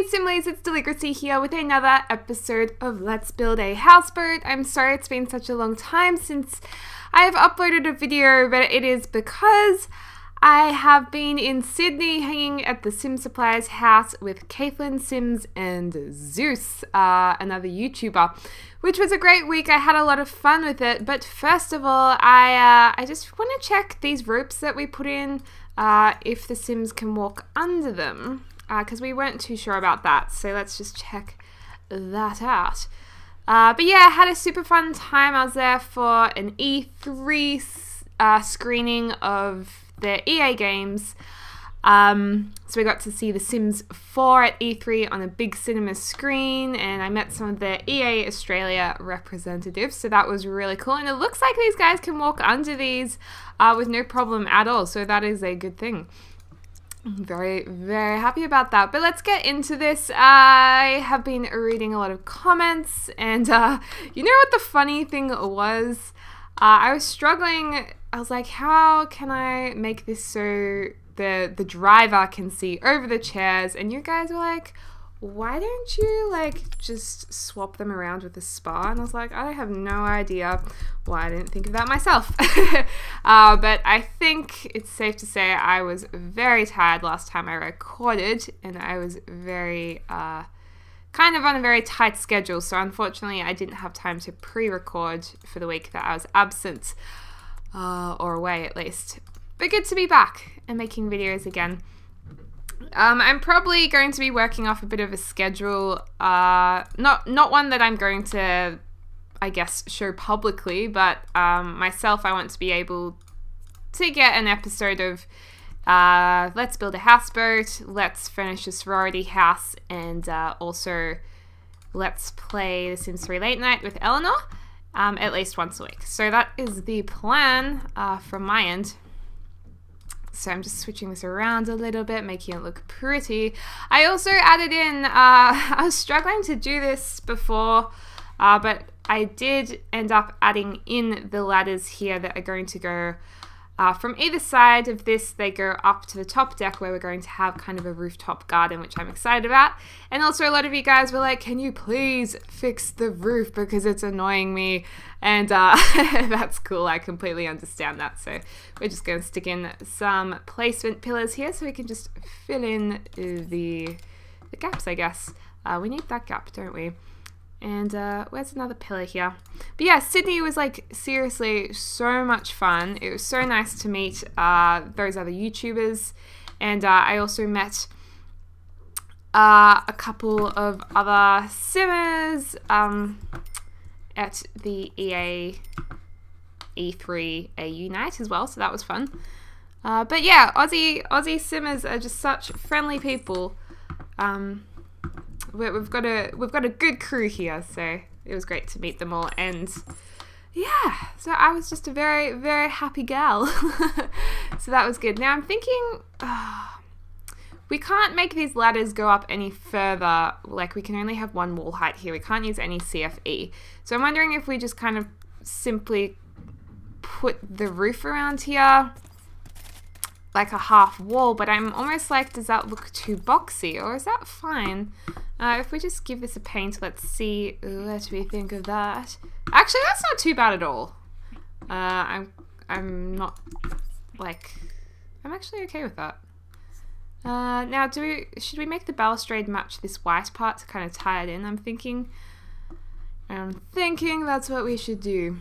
Hey Simlies, it's Deligracy here with another episode of Let's Build a Houseboat. I'm sorry it's been such a long time since I have uploaded a video, but it is because I have been in Sydney hanging at the Sim Supply's house with Caithlin Sims and Zeuz, uh, another YouTuber, which was a great week. I had a lot of fun with it, but first of all, I, uh, I just want to check these ropes that we put in, uh, if the Sims can walk under them because uh, we weren't too sure about that. So let's just check that out. Uh, but yeah, I had a super fun time. I was there for an E3 uh, screening of the EA games. Um, so we got to see The Sims 4 at E3 on a big cinema screen, and I met some of the EA Australia representatives, so that was really cool. And it looks like these guys can walk under these uh, with no problem at all, so that is a good thing. I'm very, very happy about that. But let's get into this. I have been reading a lot of comments, and uh, you know what the funny thing was? Uh, I was struggling. I was like, how can I make this so the the driver can see over the chairs? And you guys were like, why don't you like just swap them around with the spa? And I was like, I have no idea why I didn't think of that myself. uh, but I think it's safe to say I was very tired last time I recorded, and I was very uh, kind of on a very tight schedule. So unfortunately, I didn't have time to pre-record for the week that I was absent uh, or away at least. But good to be back and making videos again. Um, I'm probably going to be working off a bit of a schedule. Uh, not not one that I'm going to, I guess, show publicly, but um, myself, I want to be able to get an episode of uh, Let's Build a Houseboat, Let's Finish a Sorority House, and uh, also Let's Play The Sims 3 Late Night with Eleanor um, at least once a week. So that is the plan uh, from my end. So I'm just switching this around a little bit, making it look pretty. I also added in, uh, I was struggling to do this before, uh, but I did end up adding in the ladders here that are going to go uh, from either side of this, they go up to the top deck where we're going to have kind of a rooftop garden, which I'm excited about. And also, a lot of you guys were like, Can you please fix the roof because it's annoying me? And uh, that's cool. I completely understand that. So, we're just going to stick in some placement pillars here so we can just fill in the, the gaps, I guess. Uh, we need that gap, don't we? And uh, where's another pillar here? But yeah, Sydney was like seriously so much fun. It was so nice to meet uh, those other YouTubers. And uh, I also met uh, a couple of other simmers um, at the EA E3 AU night as well. So that was fun. Uh, but yeah, Aussie Aussie simmers are just such friendly people. Um, we've got a we've got a good crew here, so it was great to meet them all. And yeah, so I was just a very very happy gal. so that was good. Now I'm thinking. Oh, we can't make these ladders go up any further. Like, we can only have one wall height here. We can't use any CFE. So I'm wondering if we just kind of simply put the roof around here like a half wall, but I'm almost like, does that look too boxy or is that fine? Uh, if we just give this a paint, let's see what we think of that. Actually, that's not too bad at all. Uh, I'm, I'm not, like, I'm actually okay with that. Uh, now, do we, should we make the balustrade match this white part to kind of tie it in? I'm thinking, I'm thinking that's what we should do.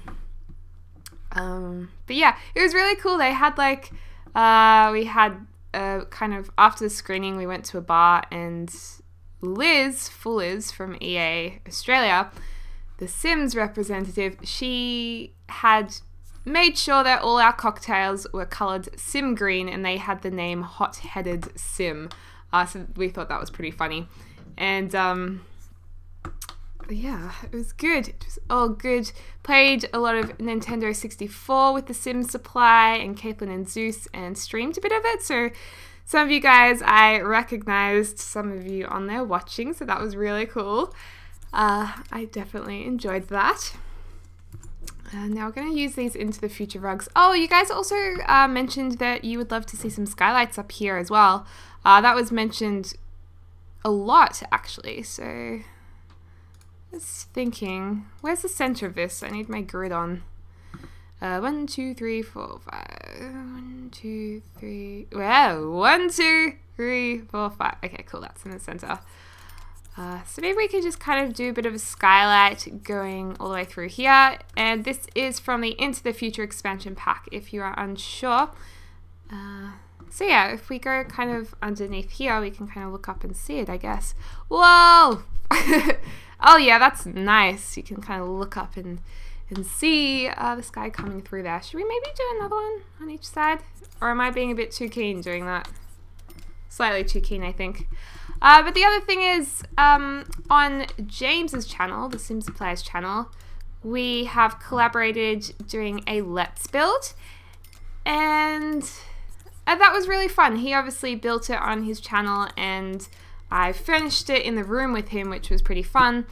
Um, but yeah, it was really cool. They had like, uh, we had uh, kind of after the screening, we went to a bar and Liz, full Liz from EA Australia, the Sims representative, she had made sure that all our cocktails were coloured sim green and they had the name Hot Headed Sim. Uh, so we thought that was pretty funny. And um, yeah, it was good. It was all good. Played a lot of Nintendo 64 with the Sim Supply and Caithlin and Zeuz and streamed a bit of it. So some of you guys I recognized, some of you on there watching, so that was really cool. Uh, I definitely enjoyed that. Uh, now we're going to use these into the future rugs. Oh, you guys also uh, mentioned that you would love to see some skylights up here as well. Uh, that was mentioned a lot actually. So just thinking, where's the center of this? I need my grid on. Uh, one, two, three, four, five. One, two, three. Wow, one, two, three, four, five. Okay, cool. That's in the center. Uh, so maybe we can just kind of do a bit of a skylight going all the way through here. And this is from the Into the Future expansion pack if you are unsure. Uh, so yeah, if we go kind of underneath here, we can kind of look up and see it, I guess. Whoa! oh yeah, that's nice. You can kind of look up and, and see uh, the sky coming through there. Should we maybe do another one on each side? Or am I being a bit too keen doing that? Slightly too keen, I think. Uh, but the other thing is, um, on James's channel, the Sim Supply's channel, we have collaborated doing a Let's Build, and uh, that was really fun. He obviously built it on his channel, and I finished it in the room with him, which was pretty fun.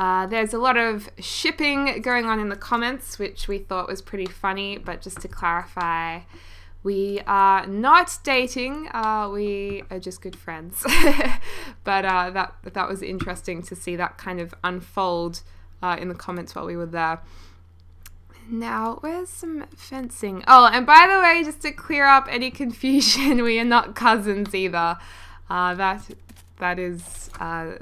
Uh, there's a lot of shipping going on in the comments, which we thought was pretty funny, but just to clarify, we are not dating. Uh, we are just good friends. but uh, that that was interesting to see that kind of unfold uh, in the comments while we were there. Now, where's some fencing? Oh, and by the way, just to clear up any confusion, we are not cousins either. Uh, that that is uh,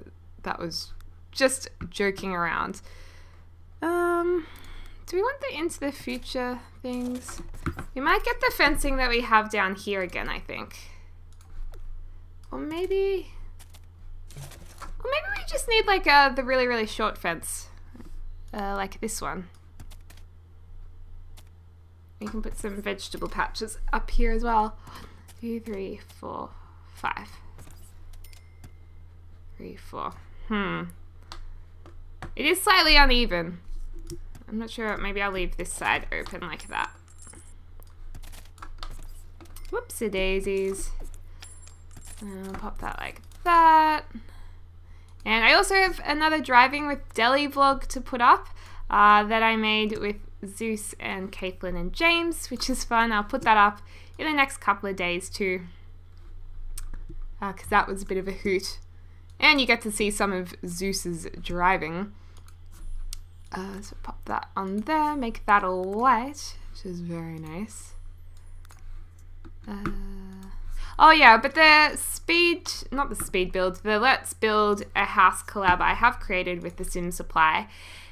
that was just joking around. Um, do we want the into the future things? We might get the fencing that we have down here again, I think. Or maybe... Or maybe we just need like uh, the really, really short fence. Uh, like this one. We can put some vegetable patches up here as well. Two, three, four, five. Three, four. Hmm. It is slightly uneven. I'm not sure, maybe I'll leave this side open like that. Whoopsie daisies. I'll pop that like that. And I also have another driving with Deli vlog to put up uh, that I made with Zeuz and Caithlin and James, which is fun. I'll put that up in the next couple of days too, because uh, that was a bit of a hoot. And you get to see some of Zeuz's driving. Uh, so pop that on there, make that all white, which is very nice. Uh, oh yeah, but the speed, not the speed build, the let's build a house collab I have created with the Sim Supply.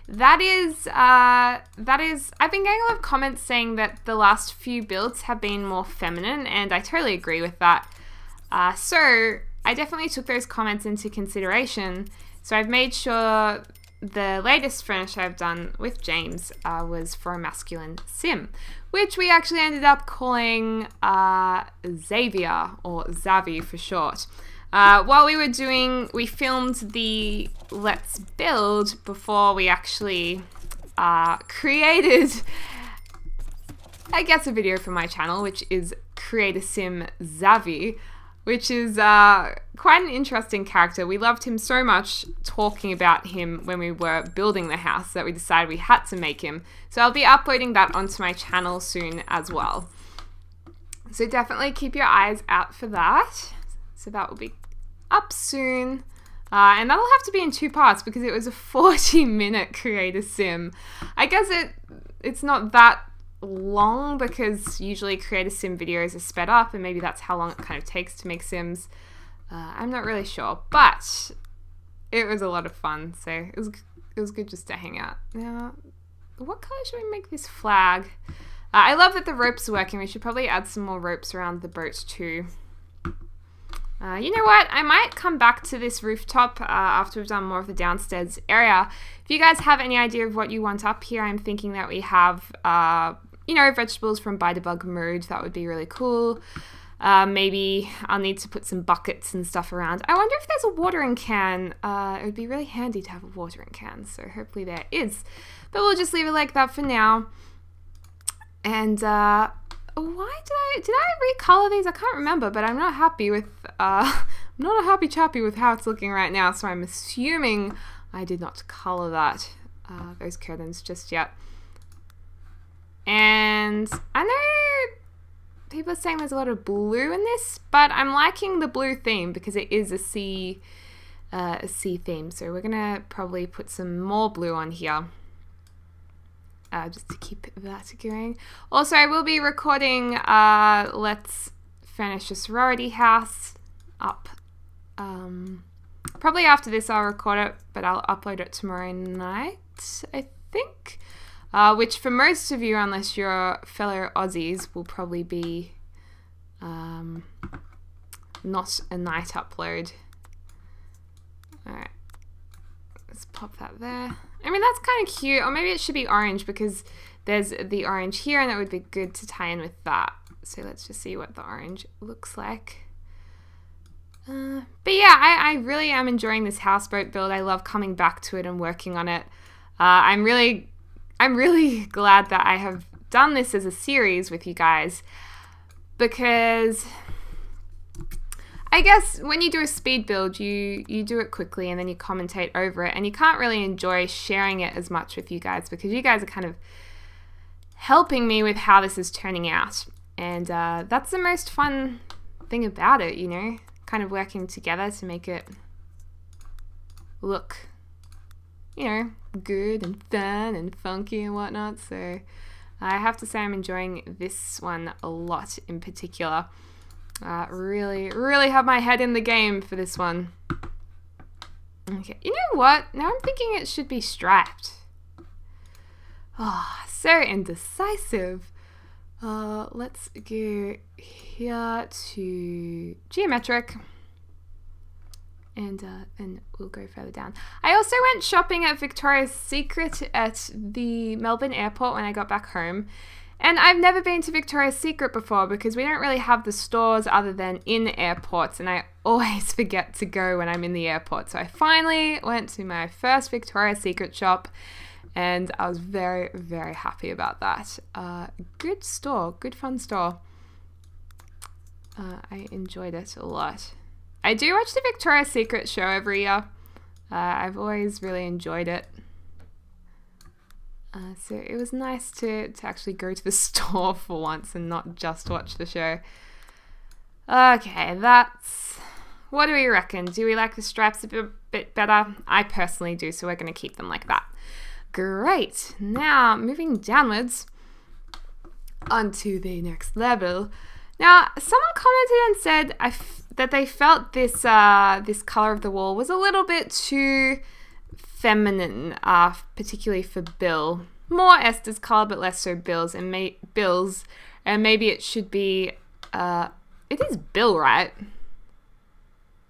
That is, uh, that is, I've been getting a lot of comments saying that the last few builds have been more feminine, and I totally agree with that. Uh, so I definitely took those comments into consideration. So I've made sure the latest furniture I've done with James uh, was for a masculine sim, which we actually ended up calling uh, Xavier, or Zavi for short. Uh, while we were doing, we filmed the Let's Build before we actually uh, created, I guess, a video for my channel, which is Create a Sim Zavi which is uh, quite an interesting character. We loved him so much talking about him when we were building the house that we decided we had to make him. So I'll be uploading that onto my channel soon as well. So definitely keep your eyes out for that. So that will be up soon. Uh, and that'll have to be in two parts because it was a 40 minute Create a Sim. I guess it it's not that long because usually Create a Sim videos are sped up and maybe that's how long it kind of takes to make sims. Uh, I'm not really sure, but it was a lot of fun. So it was it was good just to hang out. Now, what color should we make this flag? Uh, I love that the ropes are working. We should probably add some more ropes around the boat too. Uh, you know what? I might come back to this rooftop uh, after we've done more of the downstairs area. If you guys have any idea of what you want up here, I'm thinking that we have uh, you know, vegetables from Buy Debug mode. That would be really cool. Uh, maybe I'll need to put some buckets and stuff around. I wonder if there's a watering can. Uh, it would be really handy to have a watering can, so hopefully there is. But we'll just leave it like that for now. And uh, why did I did I recolor these? I can't remember, but I'm not happy with uh, I'm not a happy chappy with how it's looking right now. So I'm assuming I did not color that uh, those curtains just yet. And I know people are saying there's a lot of blue in this, but I'm liking the blue theme because it is a sea uh, a sea theme. So we're gonna probably put some more blue on here. Uh, just to keep that going. Also, I will be recording uh, Let's Furnish a Sorority House up. Um, probably after this I'll record it, but I'll upload it tomorrow night, I think. Uh, which for most of you, unless you're fellow Aussies, will probably be um, not a night upload. Alright, let's pop that there. I mean, that's kind of cute. Or maybe it should be orange because there's the orange here and that would be good to tie in with that. So let's just see what the orange looks like. Uh, but yeah, I, I, really am enjoying this houseboat build. I love coming back to it and working on it. Uh, I'm really, I'm really glad that I have done this as a series with you guys because I guess when you do a speed build, you you do it quickly and then you commentate over it, and you can't really enjoy sharing it as much with you guys because you guys are kind of helping me with how this is turning out, and uh, that's the most fun thing about it, you know, kind of working together to make it look, you know, good and fun and funky and whatnot. So I have to say I'm enjoying this one a lot in particular. Uh, really, really have my head in the game for this one. Okay, you know what? Now I'm thinking it should be striped. Ah, oh, so indecisive. Uh, let's go here to geometric. And, uh, and we'll go further down. I also went shopping at Victoria's Secret at the Melbourne airport when I got back home. And I've never been to Victoria's Secret before because we don't really have the stores other than in airports, and I always forget to go when I'm in the airport. So I finally went to my first Victoria's Secret shop, and I was very, very happy about that. Uh, good store, good fun store. Uh, I enjoyed it a lot. I do watch the Victoria's Secret show every year. Uh, I've always really enjoyed it. Uh, so it was nice to, to actually go to the store for once and not just watch the show. Okay, that's... What do we reckon? Do we like the stripes a bit, bit better? I personally do, so we're going to keep them like that. Great. Now, moving downwards onto the next level. Now, someone commented and said that they felt this uh, this color of the wall was a little bit too feminine, uh, particularly for Bill. More Esther's color, but less so Bill's and may- Bill's, and maybe it should be. Uh, it is Bill, right?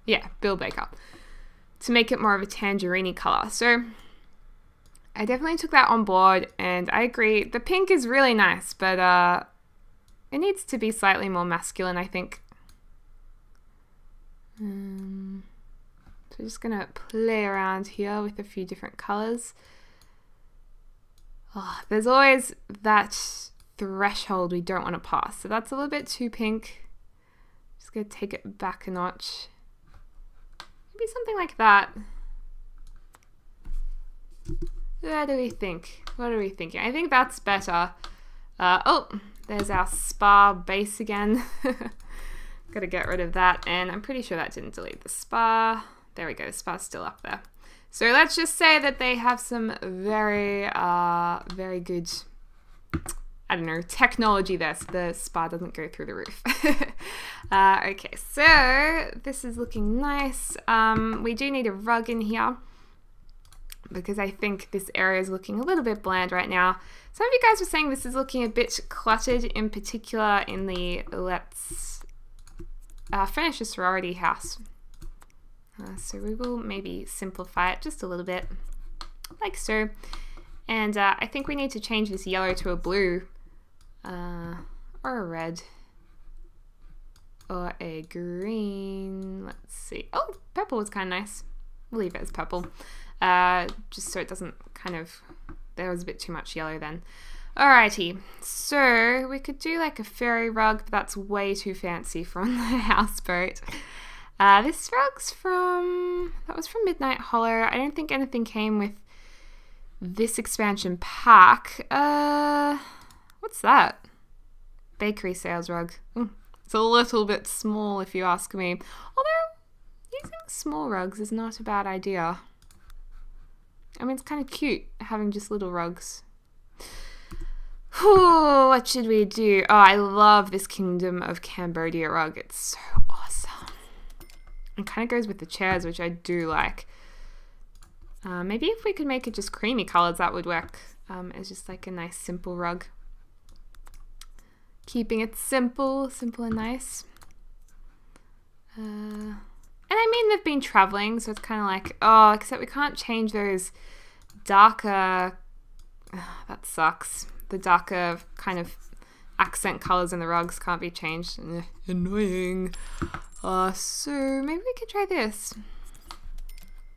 Yeah, Bill Baker. To make it more of a tangerine color. So I definitely took that on board, and I agree. The pink is really nice, but uh, it needs to be slightly more masculine, I think. Um, so just gonna play around here with a few different colors. Oh, there's always that threshold we don't want to pass. So that's a little bit too pink. Just gonna take it back a notch. Maybe something like that. What do we think? What are we thinking? I think that's better. Uh, oh, there's our spa base again. Gotta get rid of that. And I'm pretty sure that didn't delete the spa. There we go, spar's still up there. So let's just say that they have some very, uh, very good, I don't know, technology there so the spa doesn't go through the roof. uh, okay, so this is looking nice. Um, we do need a rug in here because I think this area is looking a little bit bland right now. Some of you guys were saying this is looking a bit cluttered, in particular in the Let's uh, Furnish a Sorority house. Uh, so we will maybe simplify it just a little bit, like so. And uh, I think we need to change this yellow to a blue, uh, or a red, or a green. Let's see. Oh, purple was kind of nice. We'll leave it as purple, uh, just so it doesn't kind of, there was a bit too much yellow then. Alrighty, so we could do like a fairy rug, but that's way too fancy from the houseboat. Uh, this rug's from, that was from Midnight Hollow. I don't think anything came with this expansion pack. Uh, what's that? Bakery sales rug. Ooh, it's a little bit small if you ask me. Although, using small rugs is not a bad idea. I mean, it's kind of cute having just little rugs. What should we do? Oh, I love this Kingdom of Cambodia rug. It's so awesome. It kind of goes with the chairs, which I do like. Uh, maybe if we could make it just creamy colors, that would work. Um, it's just like a nice simple rug. Keeping it simple, simple and nice. Uh, and I mean, they've been traveling, so it's kind of like, oh, except we can't change those darker. Oh, that sucks the darker kind of accent colors in the rugs can't be changed. Annoying. Uh, so maybe we could try this.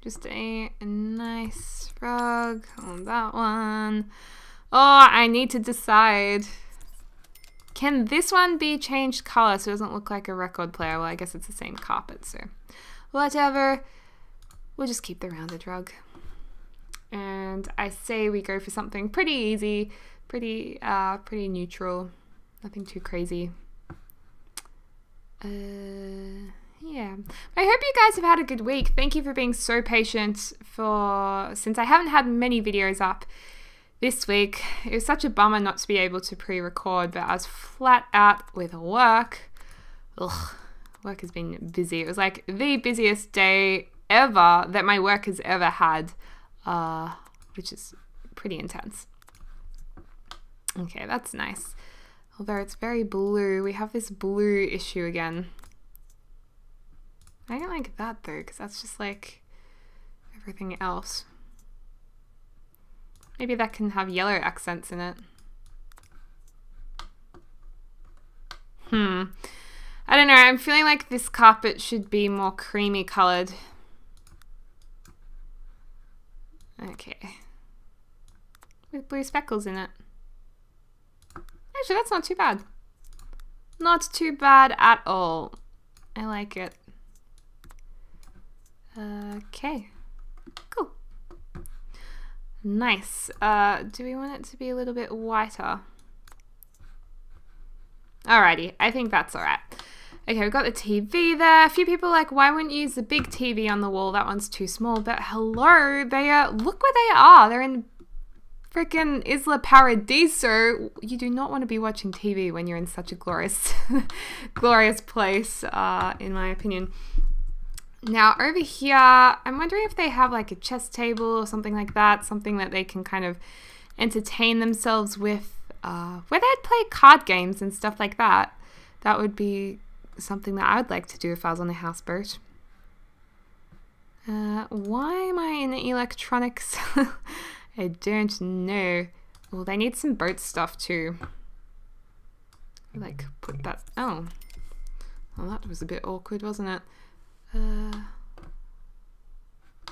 Just a, a nice rug on that one. Oh, I need to decide. Can this one be changed color so it doesn't look like a record player? Well, I guess it's the same carpet, so whatever. We'll just keep the rounded rug. And I say we go for something pretty easy pretty uh, pretty neutral, nothing too crazy. Uh, yeah. I hope you guys have had a good week. Thank you for being so patient for since I haven't had many videos up this week. It was such a bummer not to be able to pre-record, but I was flat out with work. Ugh, work has been busy. It was like the busiest day ever that my work has ever had, uh, which is pretty intense. Okay, that's nice. Although it's very blue. We have this blue issue again. I don't like that though, because that's just like everything else. Maybe that can have yellow accents in it. Hmm. I don't know. I'm feeling like this carpet should be more creamy colored. Okay. With blue speckles in it. Actually, that's not too bad. Not too bad at all. I like it. Okay. Cool. Nice. Uh, do we want it to be a little bit whiter? Alrighty, I think that's alright. Okay, we've got the TV there. A few people like, why wouldn't you use the big TV on the wall? That one's too small. But hello, they are, look where they are. They're in freaking Isla Paradiso. You do not want to be watching TV when you're in such a glorious, glorious place, uh, in my opinion. Now over here, I'm wondering if they have like a chess table or something like that, something that they can kind of entertain themselves with, uh, where they'd play card games and stuff like that. That would be something that I would like to do if I was on a houseboat. Uh, why am I in electronics? I don't know. Well, they need some boat stuff too. Like, put that... Oh. Well, that was a bit awkward, wasn't it? Uh...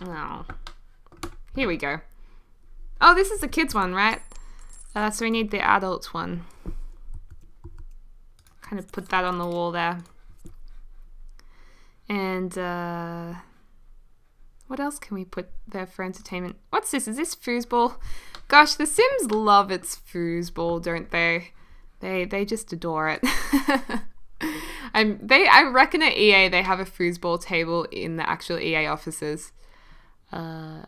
Oh. Here we go. Oh, this is the kids one, right? Uh, so we need the adult one. Kind of put that on the wall there. And, uh... What else can we put there for entertainment? What's this? Is this foosball? Gosh, the Sims love its foosball, don't they? They they just adore it. I'm they I reckon at EA they have a foosball table in the actual EA offices. Uh,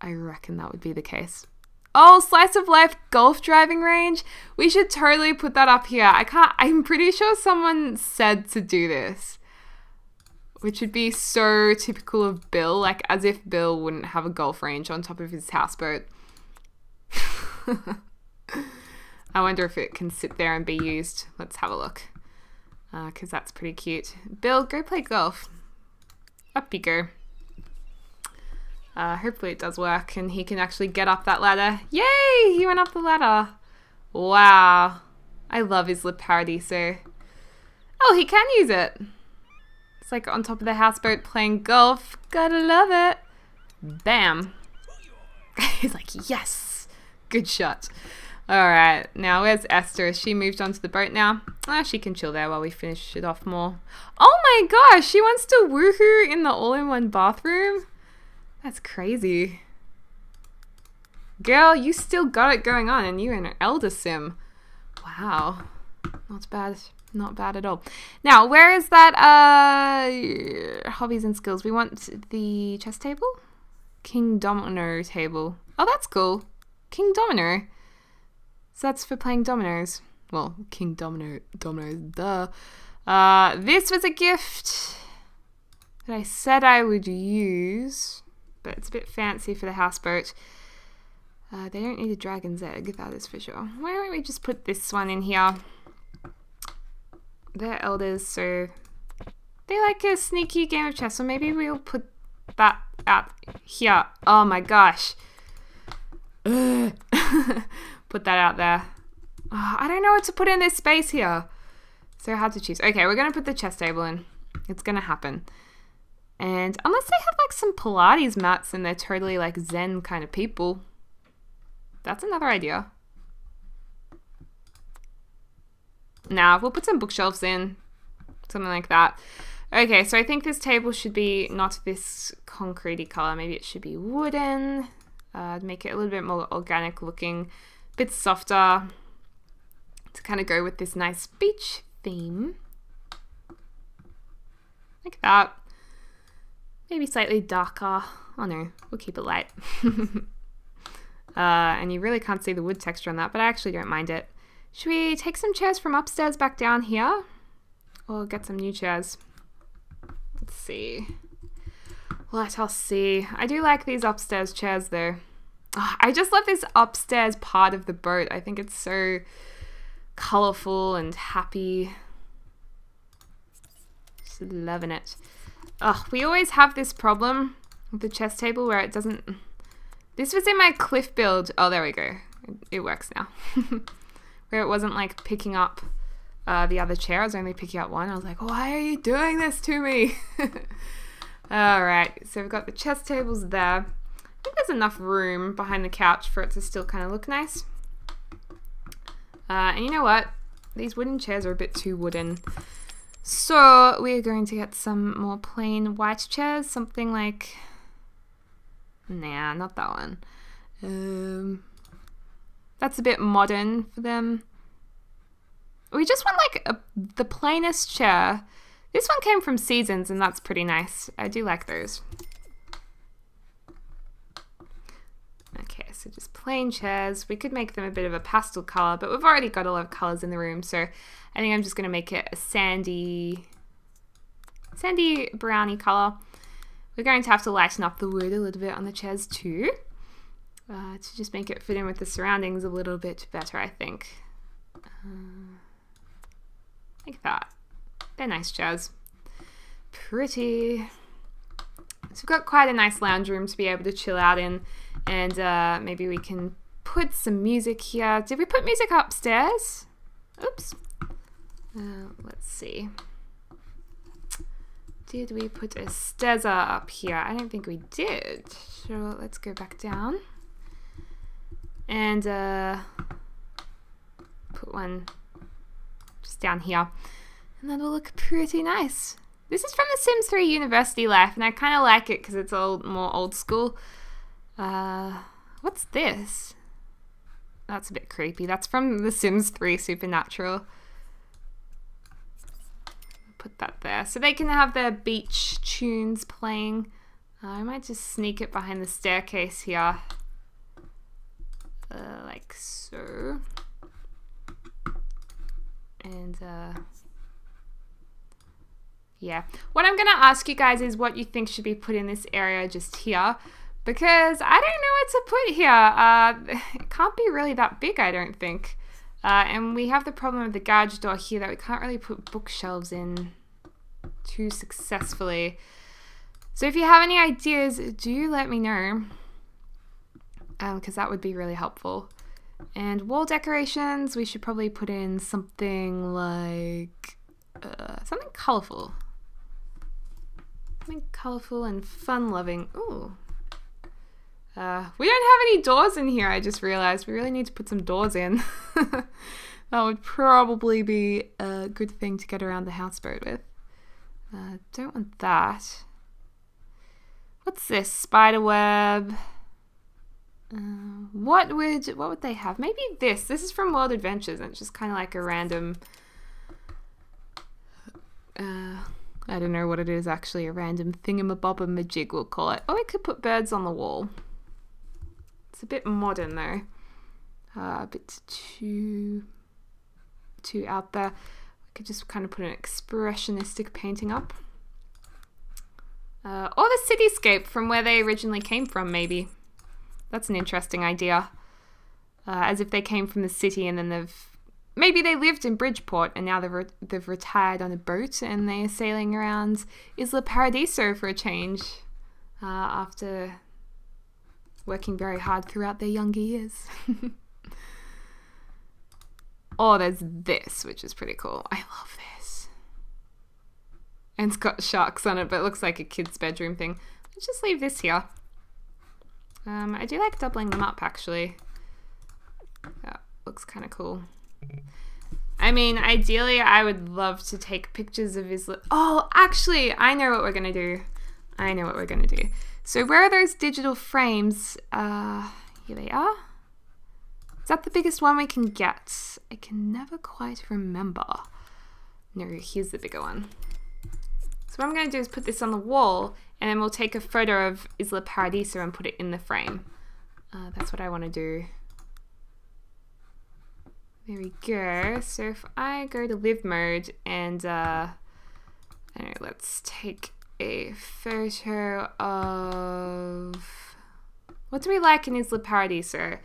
I reckon that would be the case. Oh, slice of life golf driving range. We should totally put that up here. I can't. I'm pretty sure someone said to do this which would be so typical of Bill, like as if Bill wouldn't have a golf range on top of his houseboat. I wonder if it can sit there and be used. Let's have a look. Because uh, that's pretty cute. Bill, go play golf. Up you go. Uh, hopefully it does work and he can actually get up that ladder. Yay! He went up the ladder. Wow. I love Isla Paradiso. Oh, he can use it. It's like on top of the houseboat playing golf. Gotta love it. Bam. He's like, yes. Good shot. Alright, now where's Esther? Has she moved onto the boat now? Ah, she can chill there while we finish it off more. Oh my gosh, she wants to woohoo in the all-in-one bathroom? That's crazy. Girl, you still got it going on and you're an elder sim. Wow. Not bad. Not bad at all. Now, where is that uh hobbies and skills? We want the chess table? King Domino table. Oh, that's cool. King Domino. So that's for playing dominoes. Well, King Domino dominoes, duh. Uh this was a gift that I said I would use, but it's a bit fancy for the houseboat. Uh, they don't need a dragon's egg, that is for sure. Why don't we just put this one in here? They're elders, so they like a sneaky game of chess, so maybe we'll put that out here. Oh my gosh. put that out there. Oh, I don't know what to put in this space here. So hard to choose. Okay, we're going to put the chess table in. It's going to happen. And unless they have like some Pilates mats and they're totally like Zen kind of people. That's another idea. Now, we'll put some bookshelves in. Something like that. Okay, so I think this table should be not this concretey color. Maybe it should be wooden. Uh, make it a little bit more organic looking. A bit softer. To kind of go with this nice beach theme. Like that. Maybe slightly darker. Oh no, we'll keep it light. uh, and you really can't see the wood texture on that, but I actually don't mind it. Should we take some chairs from upstairs back down here? Or get some new chairs? Let's see. Let us see. I do like these upstairs chairs though. Oh, I just love this upstairs part of the boat. I think it's so colourful and happy. Just loving it. Ugh, we always have this problem with the chess table where it doesn't... This was in my cliff build. Oh, there we go. It works now. where it wasn't like picking up uh, the other chair. I was only picking up one. I was like, why are you doing this to me? Alright, so we've got the chess tables there. I think there's enough room behind the couch for it to still kind of look nice. Uh, and you know what? These wooden chairs are a bit too wooden. So we're going to get some more plain white chairs, something like... Nah, not that one. Um, that's a bit modern for them. We just want like a, the plainest chair. This one came from Seasons and that's pretty nice. I do like those. Okay, so just plain chairs. We could make them a bit of a pastel color, but we've already got a lot of colors in the room, so I think I'm just going to make it a sandy, sandy brownie color. We're going to have to lighten up the wood a little bit on the chairs too uh, to just make it fit in with the surroundings a little bit better, I think. Uh, like that. They're nice chairs. Pretty. So we've got quite a nice lounge room to be able to chill out in, and uh, maybe we can put some music here. Did we put music upstairs? Oops. Uh, let's see. Did we put a steza up here? I don't think we did. So let's go back down and uh, put one just down here and that'll look pretty nice. This is from The Sims 3 University Life and I kind of like it because it's all more old school. Uh, what's this? That's a bit creepy. That's from The Sims 3 Supernatural. Put that there. So they can have their beach tunes playing. I might just sneak it behind the staircase here uh, like so. And uh, yeah, what I'm gonna ask you guys is what you think should be put in this area just here because I don't know what to put here. Uh, it can't be really that big, I don't think. Uh, and we have the problem of the garage door here that we can't really put bookshelves in too successfully. So if you have any ideas, do let me know because um, that would be really helpful. And wall decorations, we should probably put in something like uh, something colorful. Something colorful and fun-loving. Ooh. Uh, we don't have any doors in here, I just realized. We really need to put some doors in. that would probably be a good thing to get around the houseboat with. Uh, don't want that. What's this? Spider web. Uh, what would what would they have? Maybe this. This is from World Adventures, and it's just kind of like a random uh, I don't know what it is actually, a random thingamabobber-majig we'll call it. Oh, we could put birds on the wall. It's a bit modern though. Uh, a bit too, too out there. We could just kind of put an expressionistic painting up. Uh, or the cityscape from where they originally came from, maybe. That's an interesting idea. Uh, as if they came from the city and then they've maybe they lived in Bridgeport and now they've, re- they've retired on a boat and they're sailing around Isla Paradiso for a change uh, after working very hard throughout their younger years. oh, there's this, which is pretty cool. I love this. And it's got sharks on it, but it looks like a kid's bedroom thing. Let's just leave this here. Um, I do like doubling them up, actually. That looks kind of cool. I mean, ideally, I would love to take pictures of his. oh, actually, I know what we're gonna do. I know what we're gonna do. So, where are those digital frames? Uh, here they are. Is that the biggest one we can get? I can never quite remember. No, here's the bigger one. So what I'm going to do is put this on the wall and then we'll take a photo of Isla Paradiso and put it in the frame. Uh, that's what I want to do. There we go. So if I go to live mode and uh, know, let's take a photo of what do we like in Isla Paradiso?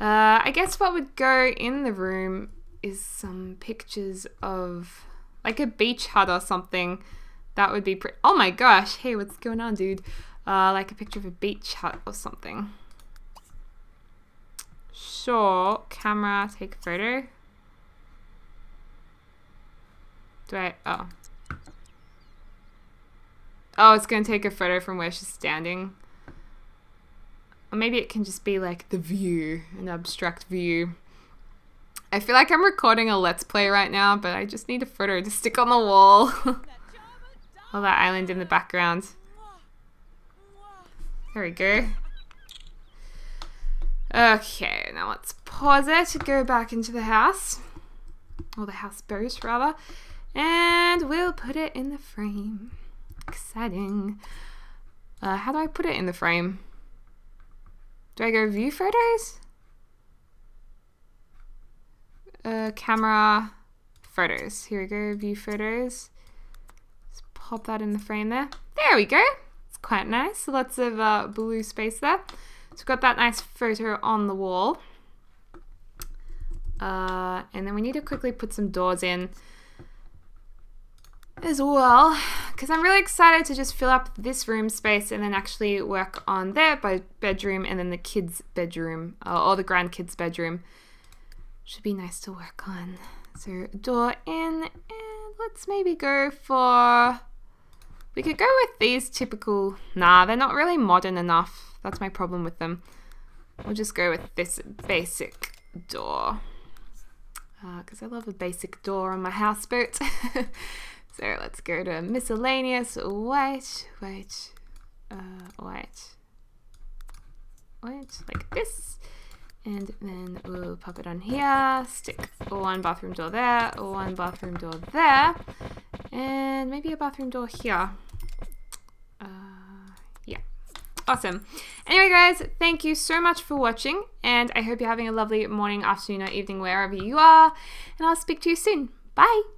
Uh, I guess what would go in the room is some pictures of like a beach hut or something. That would be pretty. Oh my gosh! Hey, what's going on, dude? Uh, like a picture of a beach hut or something. Sure, camera, take a photo. Do I, oh. Oh, it's gonna take a photo from where she's standing. Or maybe it can just be like the view, an abstract view. I feel like I'm recording a let's play right now, but I just need a photo to stick on the wall. All that island in the background. There we go. Okay, now let's pause it, to go back into the house, or the houseboat rather, and we'll put it in the frame. Exciting. Uh, how do I put it in the frame? Do I go view photos? Uh, camera, photos. Here we go, view photos. Pop that in the frame there. There we go. It's quite nice. Lots of uh, blue space there. So we've got that nice photo on the wall. Uh, and then we need to quickly put some doors in as well because I'm really excited to just fill up this room space and then actually work on their bedroom and then the kids bedroom uh, or the grandkids bedroom should be nice to work on so door in and let's maybe go for we could go with these typical nah they're not really modern enough that's my problem with them. We'll just go with this basic door. Because uh, I love a basic door on my houseboat. so let's go to miscellaneous white, white, uh, white, white, like this. And then we'll pop it on here, stick one bathroom door there, one bathroom door there, and maybe a bathroom door here. Uh, awesome. Anyway, guys, thank you so much for watching, and I hope you're having a lovely morning, afternoon, or evening wherever you are, and I'll speak to you soon. Bye!